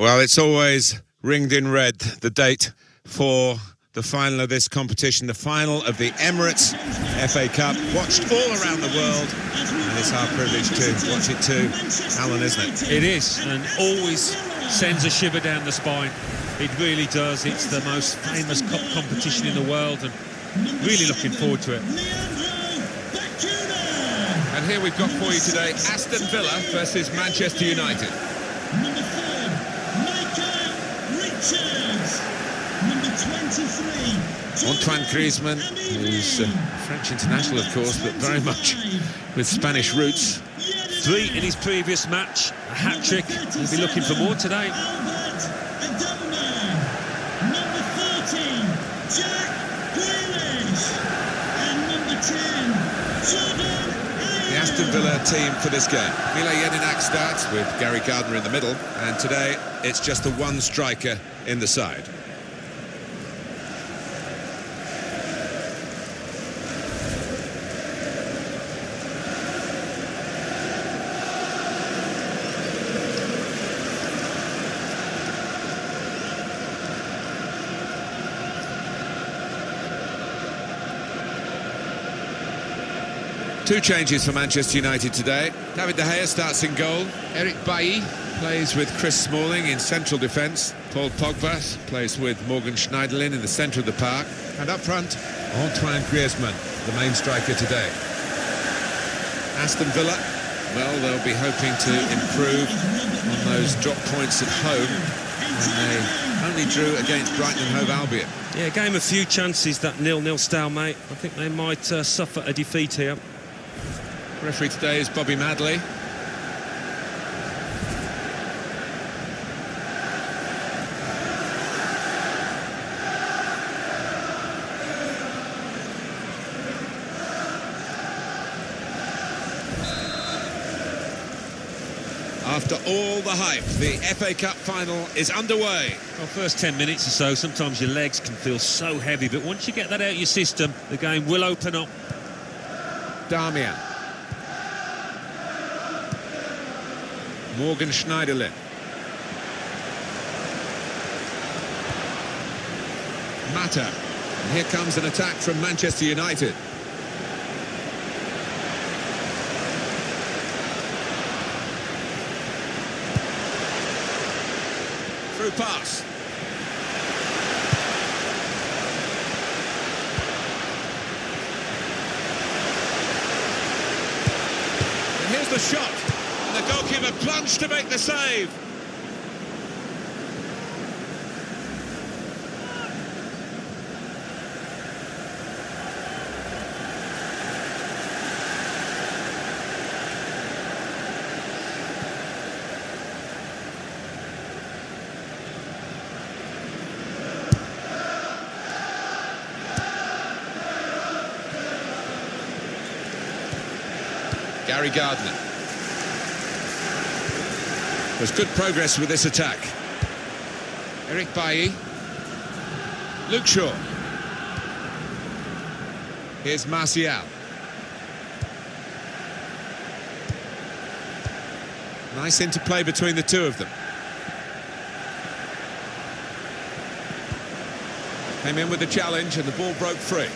Well, it's always ringed in red, the date for the final of this competition, the final of the Emirates FA Cup, watched all around the world, and it's our privilege to watch it too, Alan, isn't it? It is, and always sends a shiver down the spine. It really does. It's the most famous cup competition in the world, and really looking forward to it. And here we've got for you today Aston Villa versus Manchester United. Number four, Micah Richards. Number 23, Antoine Griezmann, who's uh, French international, of course, but very much with Spanish roots. Three in his previous match, a hat-trick. He'll be looking for more today. Number 13, Jack Grealish. And number 10, The Aston Villa team for this game. Mile Jedinak starts with Gary Gardner in the middle, and today it's just the one striker in the side. Two changes for Manchester United today. David De Gea starts in goal. Eric Bailly plays with Chris Smalling in central defence. Paul Pogba plays with Morgan Schneiderlin in the centre of the park. And up front, Antoine Griezmann, the main striker today. Aston Villa, well, they'll be hoping to improve on those drop points at home. And they only drew against Brighton and Hove Albion. Yeah, game a few chances, that nil-nil stalemate. I think they might uh, suffer a defeat here. Referee today is Bobby Madley. After all the hype, the FA Cup final is underway. Well, first 10 minutes or so, sometimes your legs can feel so heavy, but once you get that out of your system, the game will open up. Darmian. Morgan Schneiderlin. Mata. And here comes an attack from Manchester United. Through pass. And here's the shot. And the goalkeeper plunged to make the save. Gary Gardner. There's good progress with this attack. Eric Bailly. Luke Shaw. Here's Martial. Nice interplay between the two of them. Came in with the challenge and the ball broke free.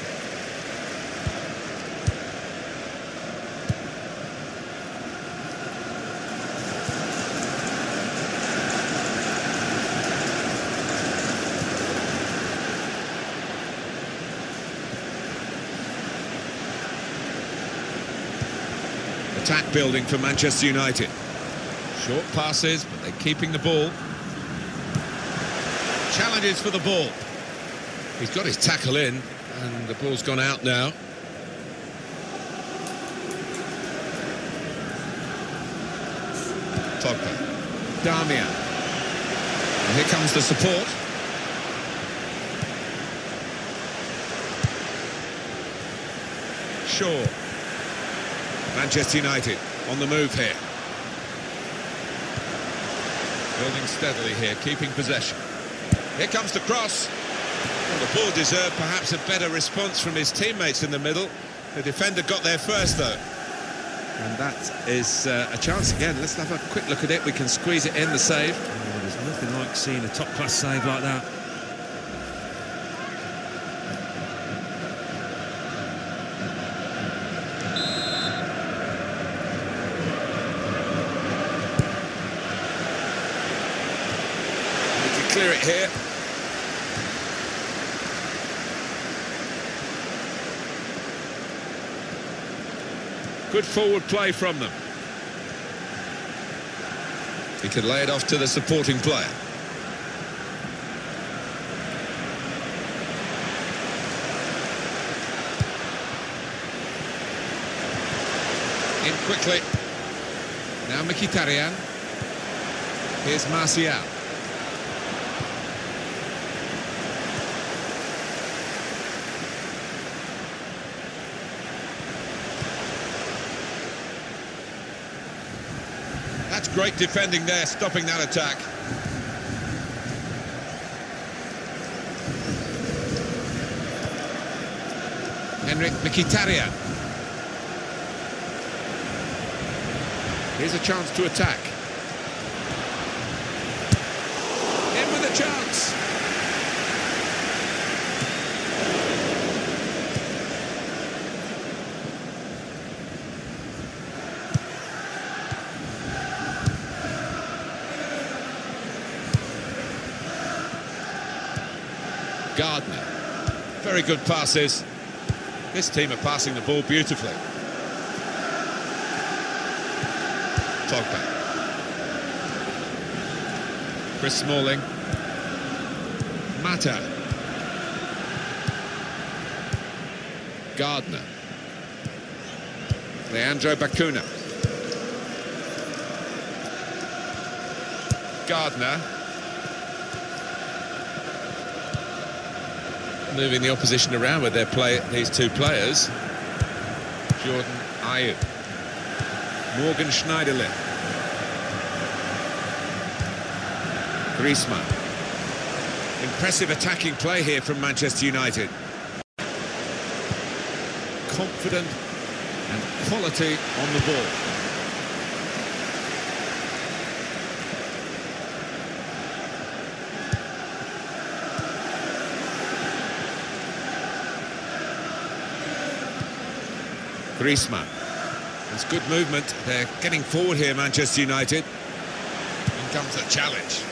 Attack building for Manchester United. Short passes, but they're keeping the ball. Challenges for the ball. He's got his tackle in, and the ball's gone out now. Pogba. Darmian. And here comes the support. Shaw. Manchester United on the move here. Building steadily here, keeping possession. Here comes the cross. Well, the ball deserved perhaps a better response from his teammates in the middle. The defender got there first, though. And that is uh, a chance again. Let's have a quick look at it. We can squeeze it in, the save. Oh, there's Nothing like seeing a top-class save like that. They can clear it here. Good forward play from them. He can lay it off to the supporting player. In quickly. Now Mkhitaryan. Here's Martial. That's great defending there, stopping that attack. Henrikh Mkhitaryan. Here's a chance to attack. In with a chance. Gardner. Very good passes. This team are passing the ball beautifully. Pogba. Chris Smalling. Mata. Gardner. Leandro Bacuna. Gardner. Moving the opposition around with their play, these two players. Jordan Ayew. Morgan Schneiderlin. Griezmann. Impressive attacking play here from Manchester United. Confident and quality on the ball. Griezmann. It's good movement. They're getting forward here, Manchester United. In comes the challenge.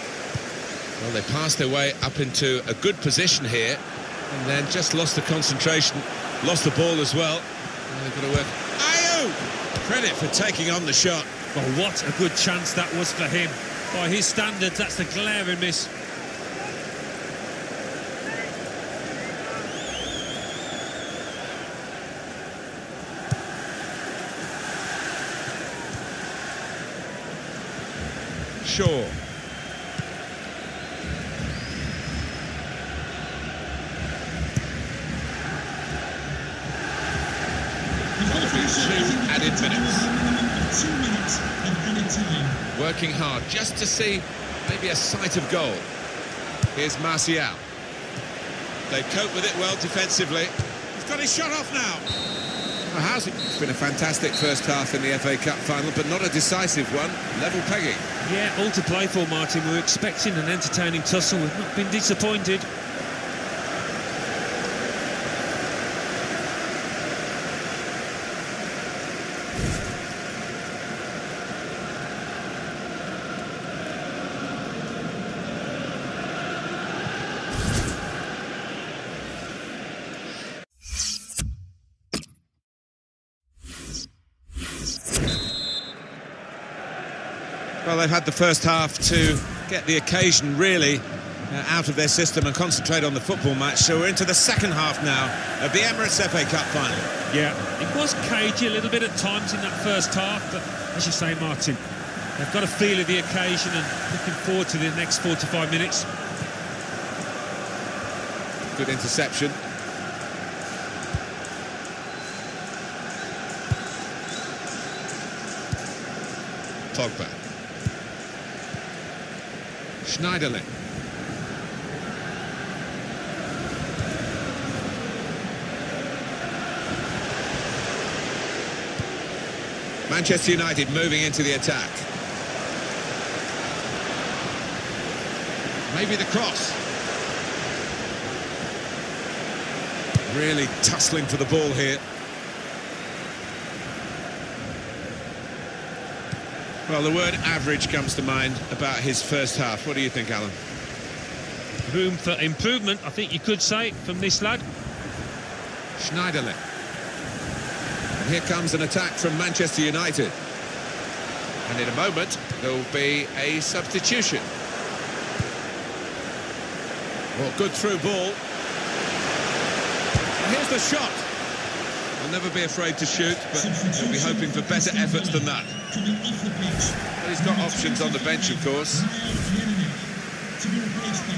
Well, they passed their way up into a good position here and then just lost the concentration, lost the ball as well. And they've got to work. Ayew! Credit for taking on the shot. Well, what a good chance that was for him. By his standards, that's a glaring miss. Shaw. Two added minutes. Two minutes of added time. Working hard just to see maybe a sight of goal. Here's Martial. They cope with it well defensively. He's got his shot off now. Well, it? It's been a fantastic first half in the FA Cup final, but not a decisive one. Level pegging. Yeah, all to play for, Martin. We're expecting an entertaining tussle. We've not been disappointed. Well, they've had the first half to get the occasion really uh, out of their system and concentrate on the football match. So we're into the second half now of the Emirates FA Cup final. Yeah, it was cagey a little bit at times in that first half, but as you say, Martin, they've got a feel of the occasion and looking forward to the next 45 minutes. Good interception. Pogba. Schneiderlin. Manchester United moving into the attack. Maybe the cross. Really tussling for the ball here. Well, the word average comes to mind about his first half. What do you think, Alan? Room for improvement, I think you could say, from this lad. Schneiderlin. And here comes an attack from Manchester United. And in a moment, there will be a substitution. Well, good through ball. And here's the shot. He'll never be afraid to shoot, but he'll be hoping for better efforts than that. He's got options on the bench, of course. To be replaced by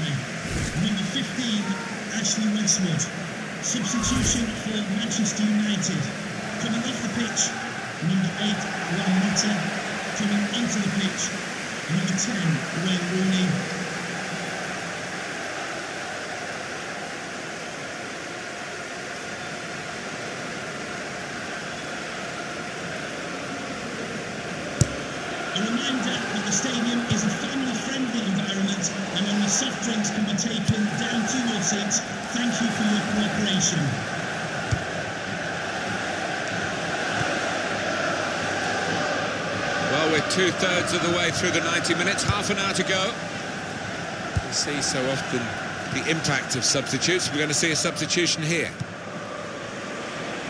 number 15, Ashley Westwood. Substitution for Manchester United. Coming off the pitch, number 8, Juan Mata. Coming onto the pitch, number 10, Wayne Rooney. A reminder that the stadium is a family-friendly environment and only soft drinks can be taken down to your seats. Thank you for your cooperation. Well, we're two-thirds of the way through the 90 minutes, half an hour to go. We see so often the impact of substitutes. We're going to see a substitution here.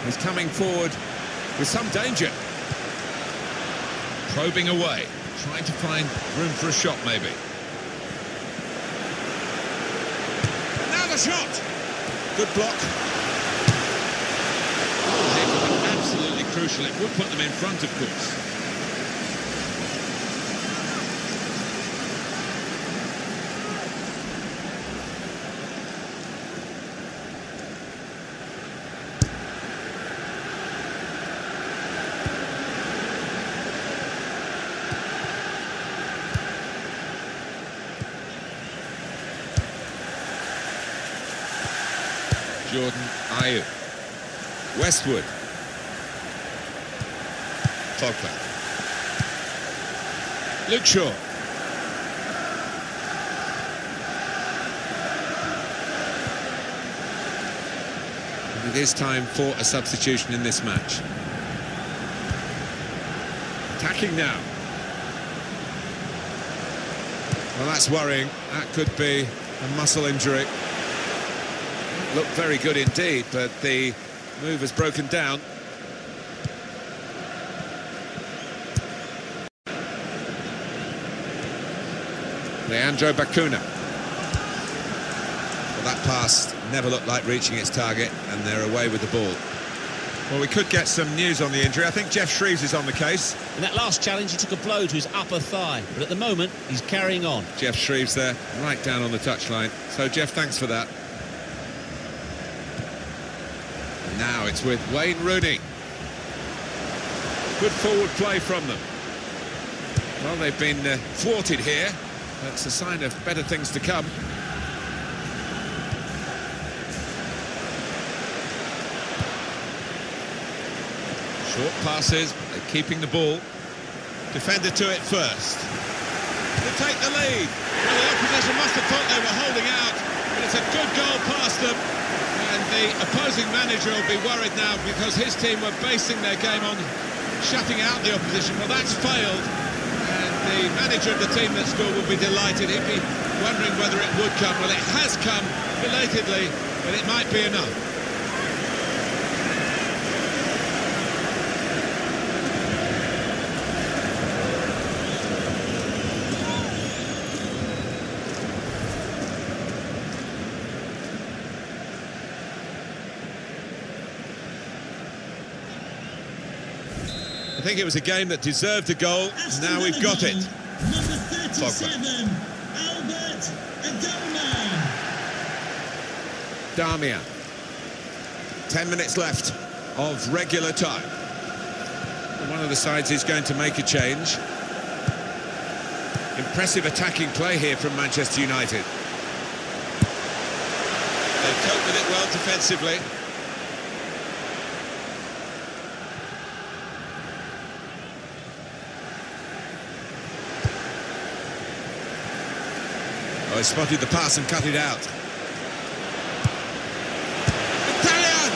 He's coming forward with some danger. Probing away, trying to find room for a shot, maybe. Now the shot! Good block. Oh, absolutely crucial. It would put them in front, of course. Jordan Ayew. Westwood. Pogba. Luke Shaw. And it is time for a substitution in this match. Attacking now. Well, that's worrying. That could be a muscle injury. Looked very good indeed, but the move has broken down. Leandro Bacuna. Well, that pass never looked like reaching its target, and they're away with the ball. Well, we could get some news on the injury. I think Geoff Shreeves is on the case. In that last challenge, he took a blow to his upper thigh, but at the moment, he's carrying on. Geoff Shreeves there, right down on the touchline. So, Jeff, thanks for that. Now it's with Wayne Rooney. Good forward play from them. Well, they've been uh, thwarted here. That's a sign of better things to come. Short passes, but they're keeping the ball. Defender to it first. To take the lead. Well, the opposition must have thought they were holding out, but it's a good goal past them. And the opposing manager will be worried now because his team were basing their game on shutting out the opposition. Well, that's failed. And the manager of the team that scored will be delighted. He'd be wondering whether it would come. Well, it has come belatedly, but it might be enough. Think it was a game that deserved a goal. Aston Now we've got it. Number 37, Albert Adomah. Darmian. Ten minutes left of regular time. One of the sides is going to make a change. Impressive attacking play here from Manchester United. They cope with it well defensively. Oh, he spotted the pass and cut it out. Italian!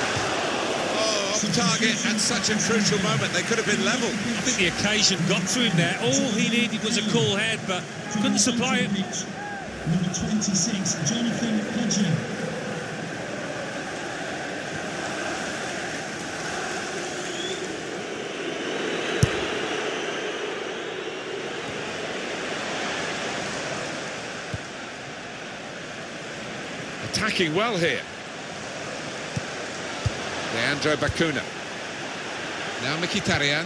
Oh, off target at such a crucial moment. They could have been level. I think the occasion got to him there. All he needed was a cool head, but couldn't supply it. Number 26, Jonathan Hodgson. Attacking well here. Leandro Bacuna. Now Mkhitaryan.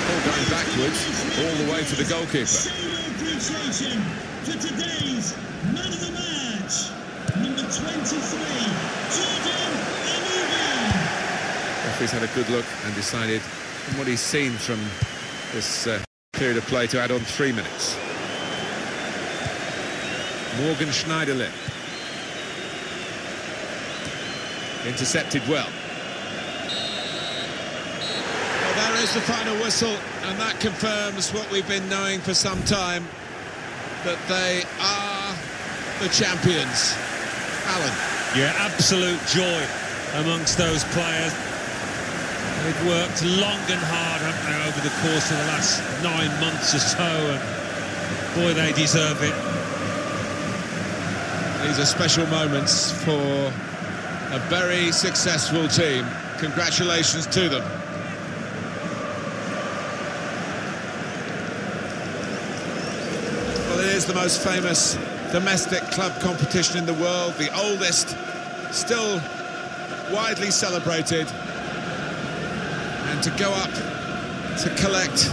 Ball going backwards, all the way to the goalkeeper. for today's man of the match, number 23, Jordan Anuga. Referee's had a good look and decided, from what he's seen from this uh, period of play, to add on three minutes. Morgan Schneiderlin. Intercepted well. Well, there is the final whistle, and that confirms what we've been knowing for some time, that they are the champions. Alan. Yeah, absolute joy amongst those players. They've worked long and hard, haven't they, over the course of the last nine months or so, and boy, they deserve it. These are special moments for a very successful team. Congratulations to them. Well, it is the most famous domestic club competition in the world, the oldest, still widely celebrated. To go up to collect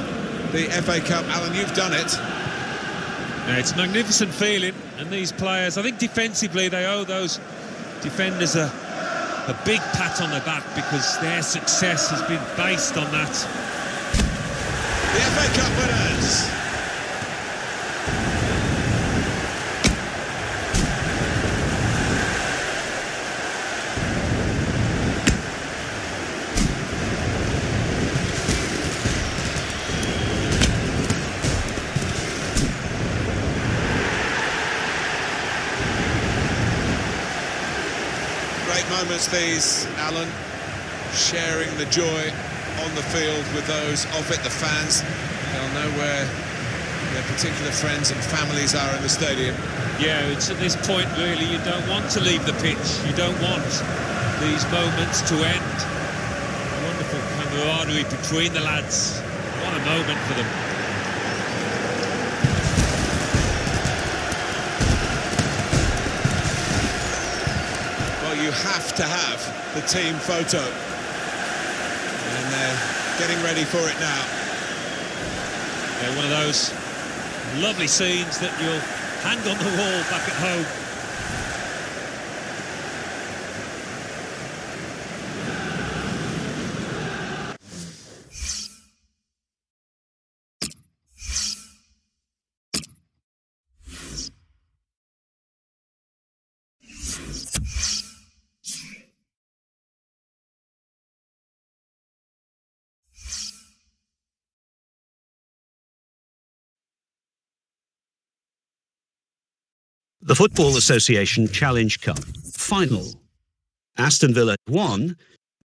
the FA Cup, Alan, you've done it. Yeah, it's a magnificent feeling, and these players, I think defensively, they owe those defenders a, a big pat on the back because their success has been based on that. The FA Cup winners. These, Alan, sharing the joy on the field with those off it, the fans. They'll know where their particular friends and families are in the stadium. Yeah, it's at this point really you don't want to leave the pitch. You don't want these moments to end. Wonderful camaraderie between the lads. What a moment for them. Well, you have to have the team photo. And they're getting ready for it now. Yeah, one of those lovely scenes that you'll hang on the wall back at home. The Football Association Challenge Cup final. Aston Villa won,